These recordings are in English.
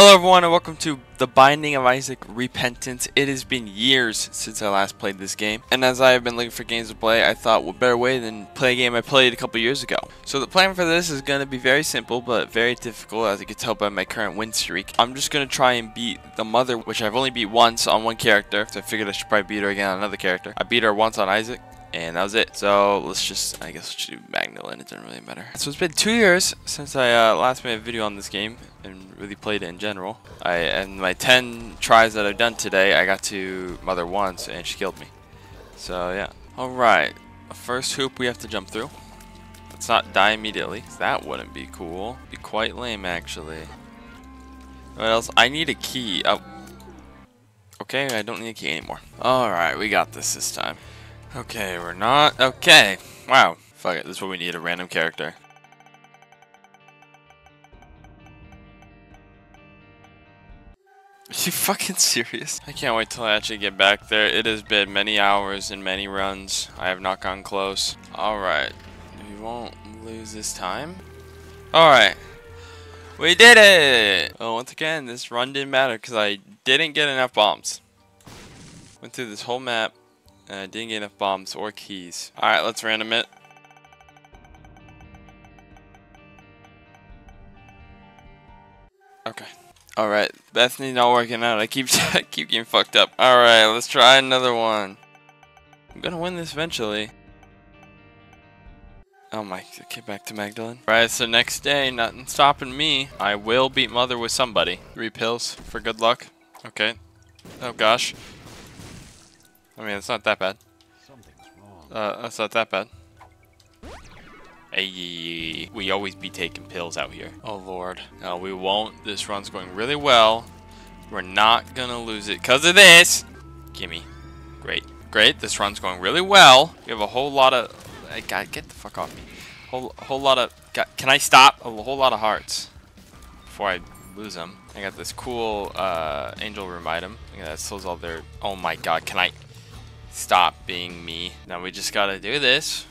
Hello everyone and welcome to The Binding of Isaac Repentance. It has been years since I last played this game, and as I have been looking for games to play, I thought what better way than play a game I played a couple years ago. So the plan for this is going to be very simple, but very difficult as you can tell by my current win streak. I'm just going to try and beat the mother, which I've only beat once on one character, so I figured I should probably beat her again on another character. I beat her once on Isaac, and that was it. So let's just, I guess let's do Magdalene. It doesn't really matter. So it's been two years since I uh, last made a video on this game and really played it in general. I and my 10 tries that I've done today, I got to Mother once and she killed me. So yeah. All right. First hoop we have to jump through. Let's not die immediately. That wouldn't be cool. Be quite lame actually. What else? I need a key. Oh. Okay, I don't need a key anymore. Alright, we got this this time. Okay, we're not. Okay. Wow. Fuck it. This is what we need a random character. Are you fucking serious? I can't wait till I actually get back there. It has been many hours and many runs. I have not gone close. Alright. We won't lose this time. Alright. We did it! Oh, once again, this run didn't matter because I didn't get enough bombs. Went through this whole map I didn't get enough bombs or keys. Alright, let's random it. Okay. Alright, Bethany not working out. I keep I keep getting fucked up. Alright, let's try another one. I'm gonna win this eventually. Oh my, get back to Magdalene. Alright, so next day, nothing stopping me. I will beat Mother with somebody. Three pills for good luck. Okay. Oh gosh. I mean, it's not that bad. Something's Uh, that's not that bad. Hey, we always be taking pills out here. Oh lord. No, we won't. This run's going really well. We're not gonna lose it because of this. Gimme. Great. Great. This run's going really well. We have a whole lot of... I God, get the fuck off me. Whole, whole lot of... God, can I stop? A whole lot of hearts. Before I lose them. I got this cool uh, angel room item. Yeah, that sells all their... Oh my god, can I... Stop being me. Now we just gotta do this.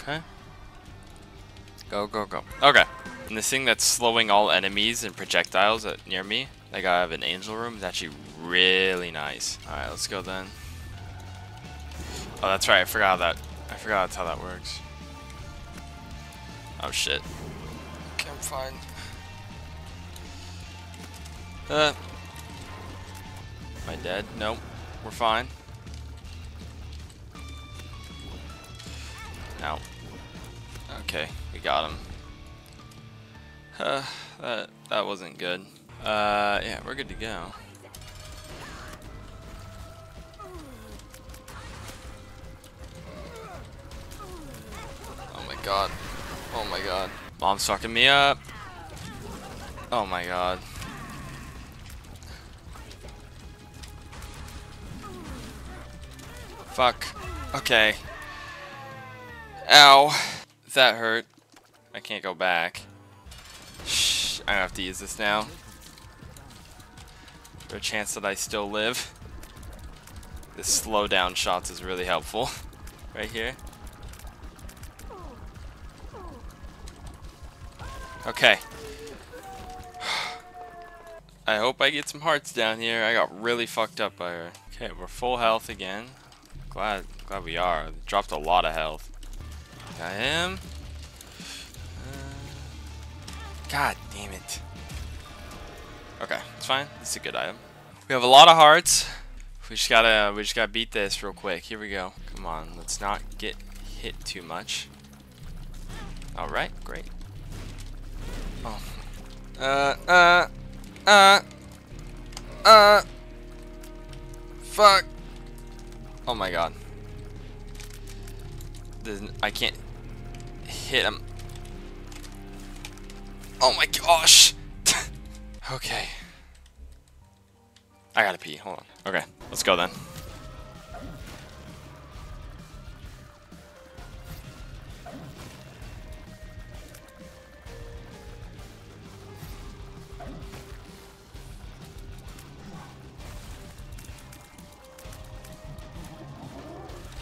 Okay. Go, go, go. Okay. And this thing that's slowing all enemies and projectiles near me, like I have an angel room, is actually really nice. Alright, let's go then. Oh, that's right. I forgot that. I forgot that's how that works. Oh, shit. Okay, I'm fine. Uh. Am I dead? Nope. We're fine. No. Okay, we got him. Uh, that, that wasn't good. Uh, yeah, we're good to go. Oh my god. Oh my god. Mom's fucking me up. Oh my god. Fuck. Okay. Ow. That hurt. I can't go back. Shh. I have to use this now. For a chance that I still live. This slow down shots is really helpful. right here. Okay. I hope I get some hearts down here. I got really fucked up by her. Okay, we're full health again. Glad, glad we are. Dropped a lot of health. Got him. Uh, God damn it. Okay, it's fine. It's a good item. We have a lot of hearts. We just gotta, we just gotta beat this real quick. Here we go. Come on, let's not get hit too much. All right, great. Oh. Uh, uh, uh, uh. Fuck. Oh my god. I can't hit him. Oh my gosh! okay. I gotta pee, hold on. Okay, let's go then.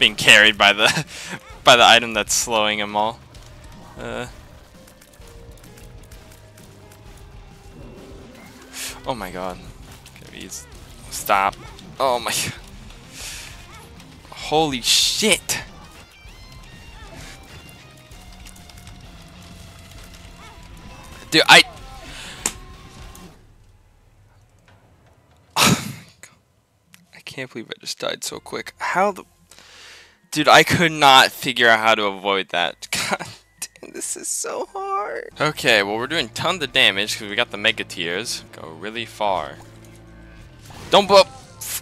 being carried by the by the item that's slowing him all. Uh. Oh my god. Stop. Oh my. Holy shit. Dude, I... I can't believe I just died so quick. How the... Dude, I could not figure out how to avoid that. God damn, this is so hard. Okay, well we're doing tons of damage because we got the Mega Tears. Go really far. Don't blow...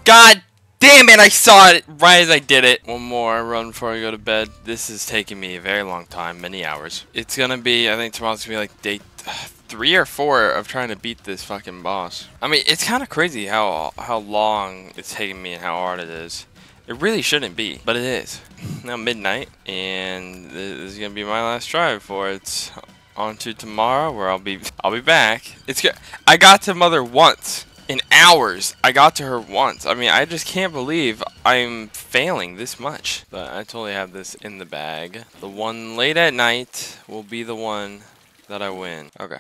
God damn it, I saw it right as I did it. One more run before I go to bed. This is taking me a very long time, many hours. It's gonna be, I think tomorrow's gonna be like day three or four of trying to beat this fucking boss. I mean, it's kind of crazy how how long it's taking me and how hard it is. It really shouldn't be, but it is. Now midnight, and this is gonna be my last try before it's on to tomorrow, where I'll be I'll be back. It's good. I got to mother once in hours. I got to her once. I mean, I just can't believe I'm failing this much. But I totally have this in the bag. The one late at night will be the one that I win. Okay.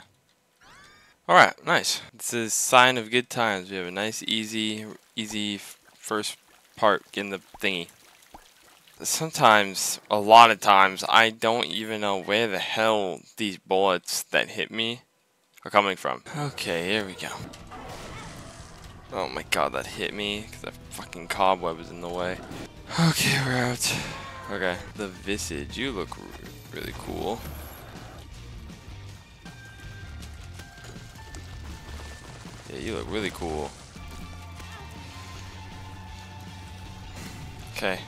Alright, nice. This is sign of good times. We have a nice, easy, easy first part in the thingy. Sometimes, a lot of times, I don't even know where the hell these bullets that hit me are coming from. Okay, here we go. Oh my god, that hit me because that fucking cobweb was in the way. Okay, we're out. Okay, the visage. You look really cool. Yeah, you look really cool. Okay.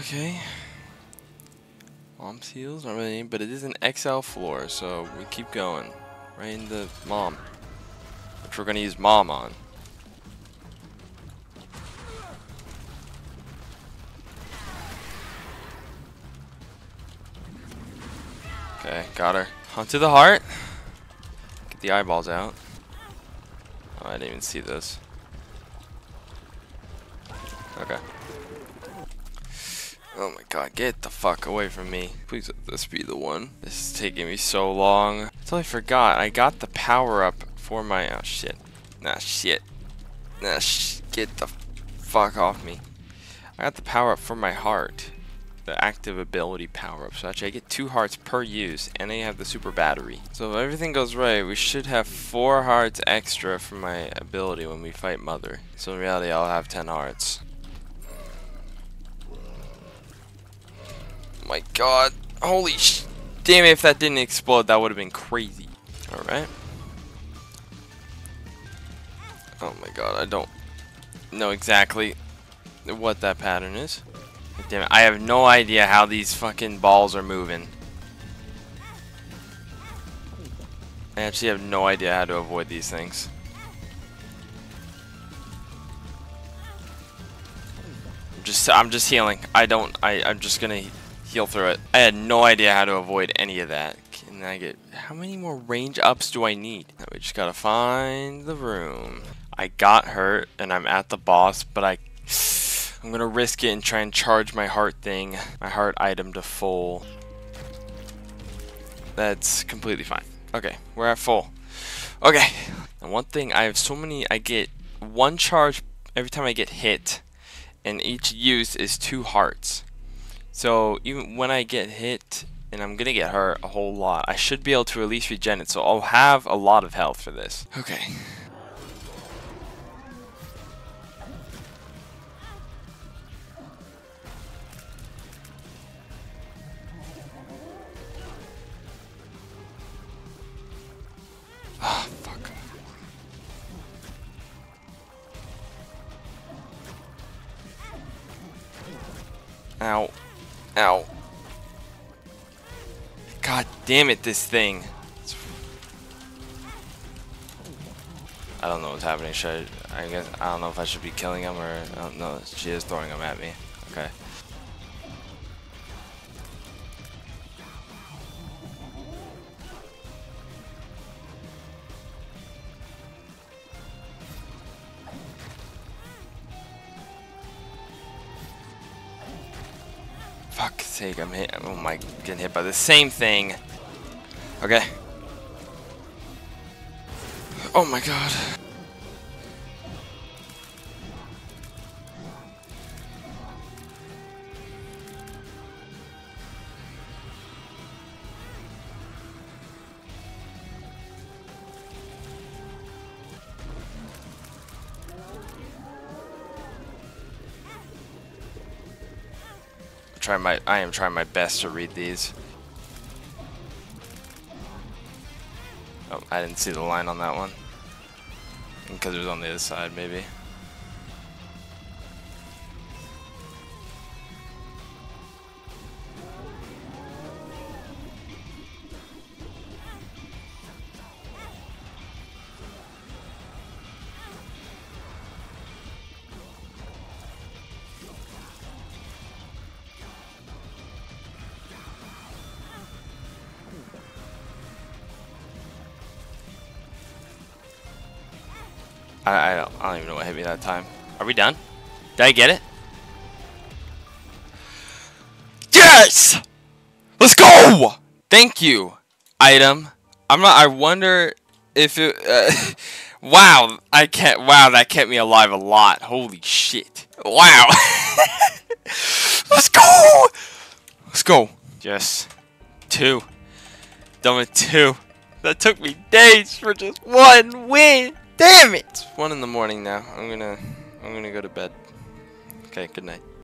Okay. Mom seals, not really, but it is an XL floor, so we keep going. Right in the mom. Which we're gonna use mom on. Okay, got her. Onto the heart. Get the eyeballs out. Oh, I didn't even see this. Okay. Oh my god, get the fuck away from me. Please let this be the one. This is taking me so long. I totally forgot. I got the power up for my... Oh shit. Nah, shit. Nah, sh get the fuck off me. I got the power up for my heart the active ability power up. So actually I get two hearts per use and I have the super battery. So if everything goes right, we should have four hearts extra for my ability when we fight Mother. So in reality I'll have 10 hearts. My god. Holy sh... Damn it, if that didn't explode, that would have been crazy. Alright. Oh my god, I don't know exactly what that pattern is. Damn it, I have no idea how these fucking balls are moving. I actually have no idea how to avoid these things. I'm just I'm just healing. I don't I I'm just gonna heal through it. I had no idea how to avoid any of that. Can I get how many more range ups do I need? We just gotta find the room. I got hurt and I'm at the boss, but I I'm gonna risk it and try and charge my heart thing, my heart item to full. That's completely fine. Okay, we're at full. Okay, and one thing, I have so many, I get one charge every time I get hit, and each use is two hearts. So even when I get hit, and I'm gonna get hurt a whole lot, I should be able to at least regen it, so I'll have a lot of health for this. Okay. Ow. Ow. God damn it, this thing. I don't know what's happening. Should I, I guess I don't know if I should be killing him or I don't know. She is throwing him at me. Okay. Fuck's sake, I'm hit. Oh my, getting hit by the same thing. Okay. Oh my god. Try my I am trying my best to read these. Oh, I didn't see the line on that one. Because it was on the other side, maybe. I, I don't I don't even know what hit me that time. Are we done? Did I get it? Yes! Let's go! Thank you, item. I'm not. I wonder if it. Uh, wow, I can't. Wow, that kept me alive a lot. Holy shit! Wow. Let's go! Let's go. Yes. Two. Done with two. That took me days for just one win. Damn it! It's one in the morning now. I'm gonna. I'm gonna go to bed. Okay. Good night.